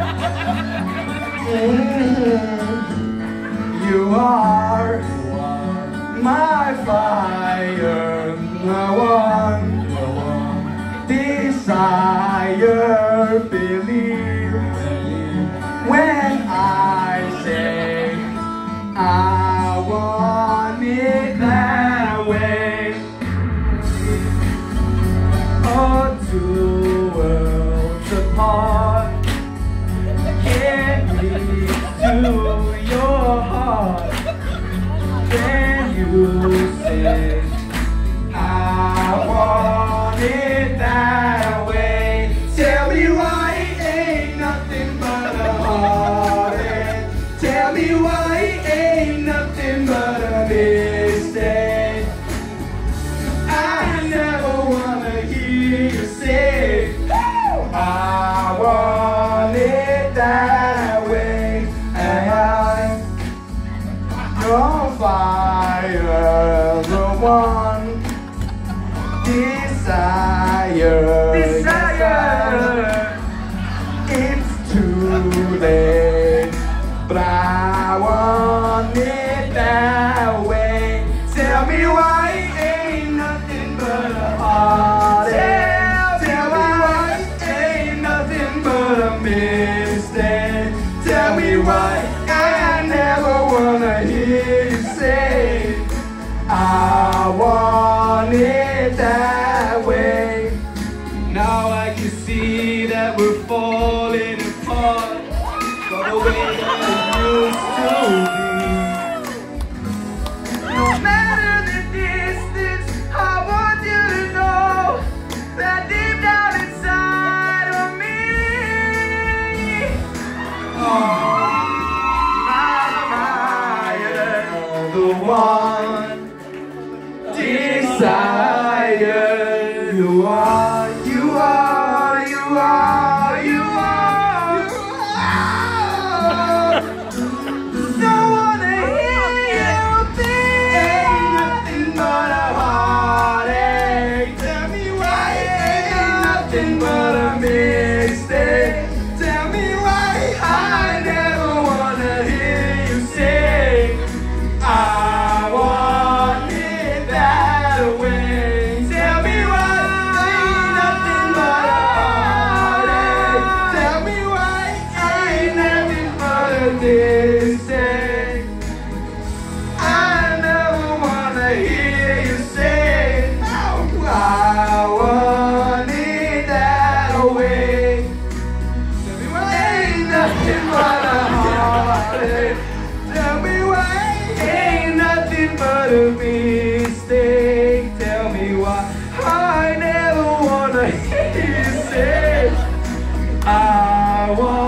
You are my fire, one, desire, believe when I say I want it that way. Worlds apart, to your heart. Then you say, I that way. Tell me why ain't nothing but a heartache. Tell me why fire, the one desire. Desire. It's too late, but I want it that it that way. Now I can see that we're falling apart, but the way that it used to be. No matter the distance, I want you to know that deep down inside of me. The one desire nothing but a mistake. Tell me why I never wanna hear you say I want it that way. Tell me why ain't nothing but a heartache. Tell me why ain't nothing but a mistake. another mistake. Tell me why I never wanna hear you say I want.